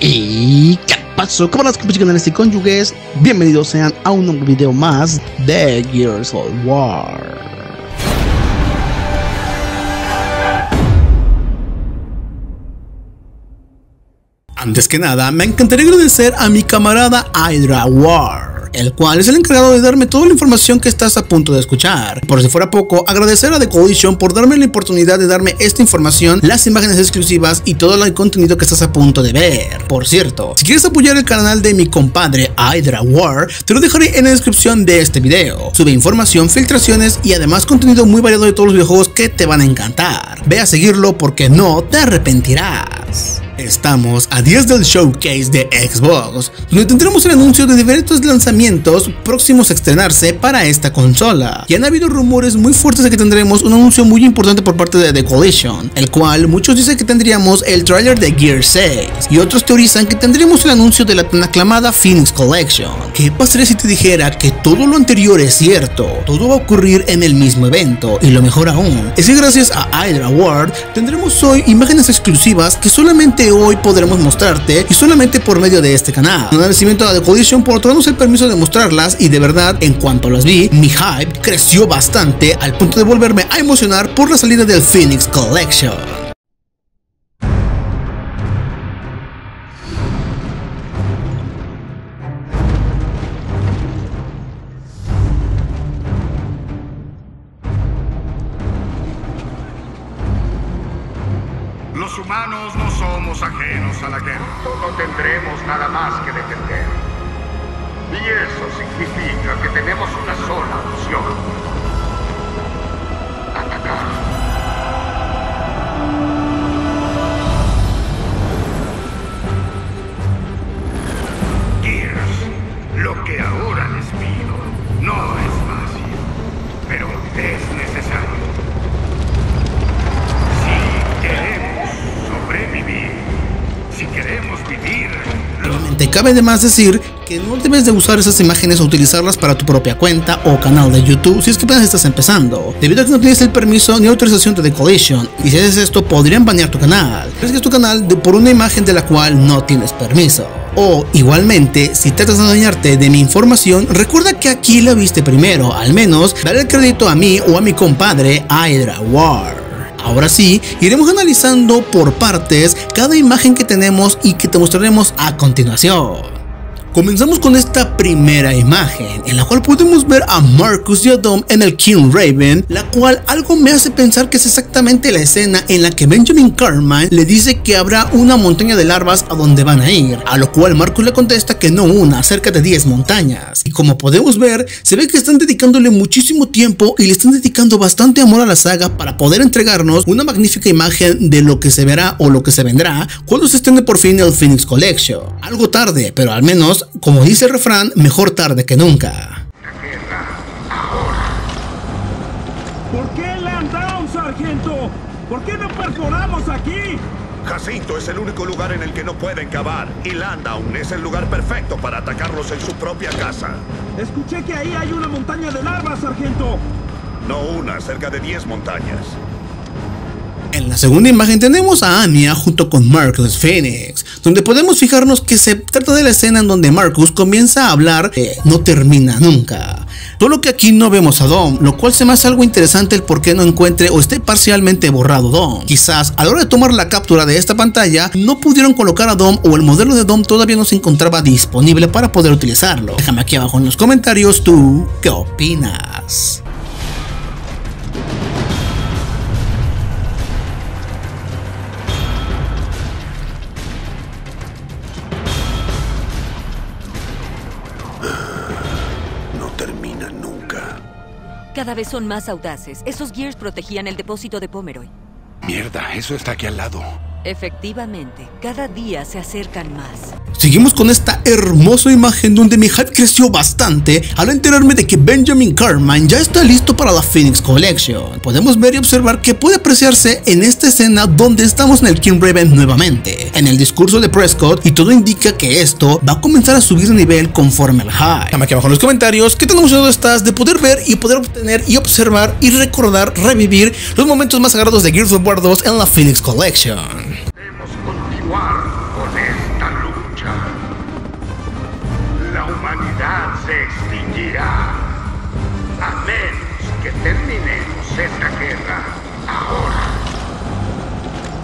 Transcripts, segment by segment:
Y qué pasó, las canales y cónyuges, bienvenidos sean a un nuevo video más de Gears of War. Antes que nada, me encantaría agradecer a mi camarada Hydra War el cual es el encargado de darme toda la información que estás a punto de escuchar. Por si fuera poco, agradecer a The Coalition por darme la oportunidad de darme esta información, las imágenes exclusivas y todo el contenido que estás a punto de ver. Por cierto, si quieres apoyar el canal de mi compadre Hydra War, te lo dejaré en la descripción de este video. Sube información, filtraciones y además contenido muy variado de todos los videojuegos que te van a encantar. Ve a seguirlo porque no te arrepentirás. Estamos a días del showcase de Xbox, donde tendremos el anuncio de diferentes lanzamientos próximos a estrenarse para esta consola. Y han habido rumores muy fuertes de que tendremos un anuncio muy importante por parte de The Coalition, el cual muchos dicen que tendríamos el trailer de Gear 6, y otros teorizan que tendremos el anuncio de la tan aclamada Phoenix Collection. ¿Qué pasaría si te dijera que todo lo anterior es cierto? Todo va a ocurrir en el mismo evento, y lo mejor aún, es que gracias a Hydra World tendremos hoy imágenes exclusivas que solamente hoy podremos mostrarte y solamente por medio de este canal. Un agradecimiento a The Collision por darnos el permiso de mostrarlas y de verdad en cuanto las vi, mi hype creció bastante al punto de volverme a emocionar por la salida del Phoenix Collection. Humanos no somos ajenos a la guerra. No tendremos nada más que defender. Y eso significa que tenemos una sola Te cabe además decir que no debes de usar esas imágenes o utilizarlas para tu propia cuenta o canal de YouTube si es que apenas estás empezando, debido a que no tienes el permiso ni autorización de The Collision, y si haces esto podrían banear tu canal. Es que es tu canal por una imagen de la cual no tienes permiso. O igualmente, si tratas de dañarte de mi información, recuerda que aquí la viste primero, al menos dale el crédito a mí o a mi compadre Hydra War. Ahora sí, iremos analizando por partes cada imagen que tenemos y que te mostraremos a continuación. Comenzamos con esta primera imagen, en la cual podemos ver a Marcus y a en el King Raven, la cual algo me hace pensar que es exactamente la escena en la que Benjamin Carmine le dice que habrá una montaña de larvas a donde van a ir, a lo cual Marcus le contesta que no una, cerca de 10 montañas. Y como podemos ver, se ve que están dedicándole muchísimo tiempo y le están dedicando bastante amor a la saga para poder entregarnos una magnífica imagen de lo que se verá o lo que se vendrá cuando se estrene por fin el Phoenix Collection. Algo tarde, pero al menos como dice el refrán, mejor tarde que nunca. ¿Por qué Land Down, sargento? ¿Por qué no perforamos aquí? Jacinto es el único lugar en el que no pueden cavar y Landdown es el lugar perfecto para atacarlos en su propia casa. Escuché que ahí hay una montaña de larvas, sargento. No una, cerca de 10 montañas. En la segunda imagen tenemos a Anya junto con Marcus Phoenix, donde podemos fijarnos que se trata de la escena en donde Marcus comienza a hablar que no termina nunca. Solo que aquí no vemos a Dom, lo cual se me hace algo interesante el por qué no encuentre o esté parcialmente borrado Dom. Quizás a la hora de tomar la captura de esta pantalla no pudieron colocar a Dom o el modelo de Dom todavía no se encontraba disponible para poder utilizarlo. Déjame aquí abajo en los comentarios tú qué opinas. Cada vez son más audaces. Esos Gears protegían el depósito de Pomeroy. Mierda, eso está aquí al lado. Efectivamente, cada día se acercan más. Seguimos con esta hermosa imagen donde mi hype creció bastante al enterarme de que Benjamin Carmine ya está listo para la Phoenix Collection. Podemos ver y observar que puede apreciarse en esta escena donde estamos en el King Raven nuevamente, en el discurso de Prescott y todo indica que esto va a comenzar a subir de nivel conforme al hype. Déjame aquí abajo en los comentarios qué tan emocionado estás de poder ver y poder obtener y observar y recordar, revivir los momentos más sagrados de Gears of War 2 en la Phoenix Collection. se extinguirá. A menos que terminemos esta guerra ahora.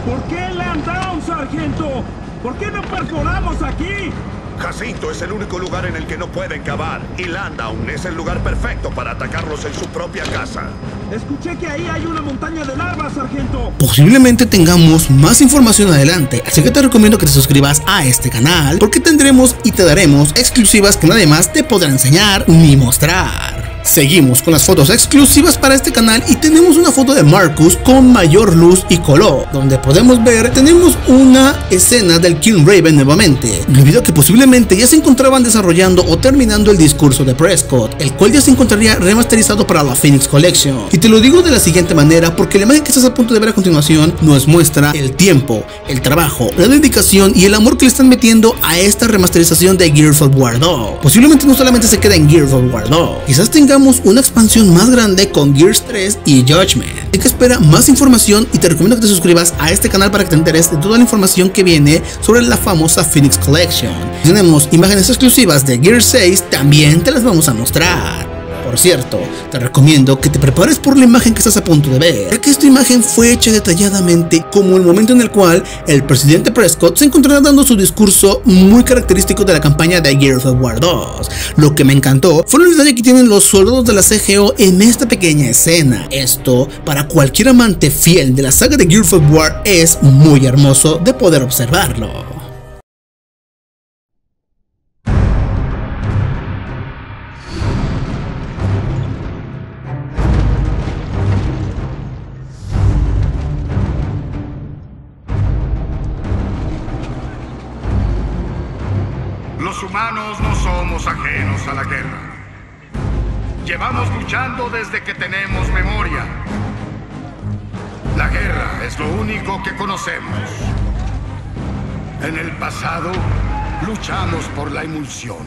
¿Por qué le han dado, sargento? ¿Por qué no perforamos aquí? Jacinto es el único lugar en el que no pueden cavar. Y Landau es el lugar perfecto para atacarlos en su propia casa. Escuché que ahí hay una montaña de larvas, sargento. Posiblemente tengamos más información adelante, así que te recomiendo que te suscribas a este canal porque tendremos y te daremos exclusivas que nadie más te podrá enseñar ni mostrar. Seguimos con las fotos exclusivas para este canal y tenemos una foto de Marcus con mayor luz y color, donde podemos ver, tenemos una escena del King Raven nuevamente, debido a que posiblemente ya se encontraban desarrollando o terminando el discurso de Prescott, el cual ya se encontraría remasterizado para la Phoenix Collection. Y te lo digo de la siguiente manera porque la imagen que estás a punto de ver a continuación nos muestra el tiempo, el trabajo, la dedicación y el amor que le están metiendo a esta remasterización de Gears of War 2. Posiblemente no solamente se queda en Gears of War 2, quizás tenga una expansión más grande con Gears 3 y Judgment. Hay que espera más información y te recomiendo que te suscribas a este canal para que te enteres de toda la información que viene sobre la famosa Phoenix Collection. tenemos imágenes exclusivas de Gears 6, también te las vamos a mostrar. Por cierto, te recomiendo que te prepares por la imagen que estás a punto de ver, ya que esta imagen fue hecha detalladamente como el momento en el cual el presidente Prescott se encontrará dando su discurso muy característico de la campaña de Gears of War 2. Lo que me encantó fue el detalle que tienen los soldados de la CGO en esta pequeña escena. Esto, para cualquier amante fiel de la saga de Gears of War, es muy hermoso de poder observarlo. Humanos no somos ajenos a la guerra. Llevamos luchando desde que tenemos memoria. La guerra es lo único que conocemos. En el pasado, luchamos por la emulsión,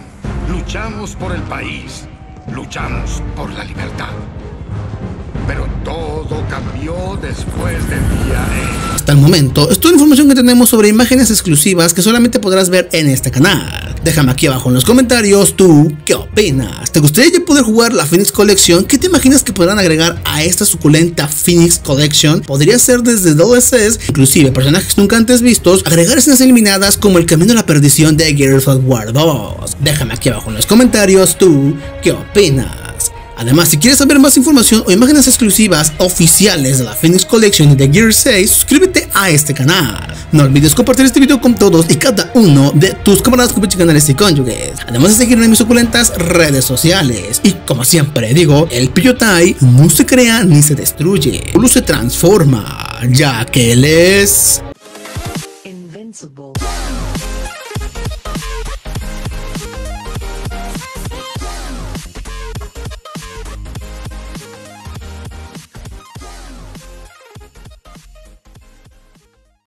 luchamos por el país, luchamos por la libertad. Pero todo cambió después del día. Hasta el momento, es toda la información que tenemos sobre imágenes exclusivas que solamente podrás ver en este canal. Déjame aquí abajo en los comentarios tú qué opinas. ¿Te gustaría ya poder jugar la Phoenix Collection? ¿Qué te imaginas que podrán agregar a esta suculenta Phoenix Collection? Podría ser desde DLCs, inclusive personajes nunca antes vistos, agregar escenas eliminadas como el camino a la perdición de Gears of War 2. Déjame aquí abajo en los comentarios tú qué opinas. Además, si quieres saber más información o imágenes exclusivas oficiales de la Phoenix Collection y de Gear 6, suscríbete a este canal. No olvides compartir este video con todos y cada uno de tus camaradas, canales y cónyuges. Además de seguirme en mis suculentas redes sociales. Y como siempre digo, el Piyotai no se crea ni se destruye, solo se transforma, ya que él es...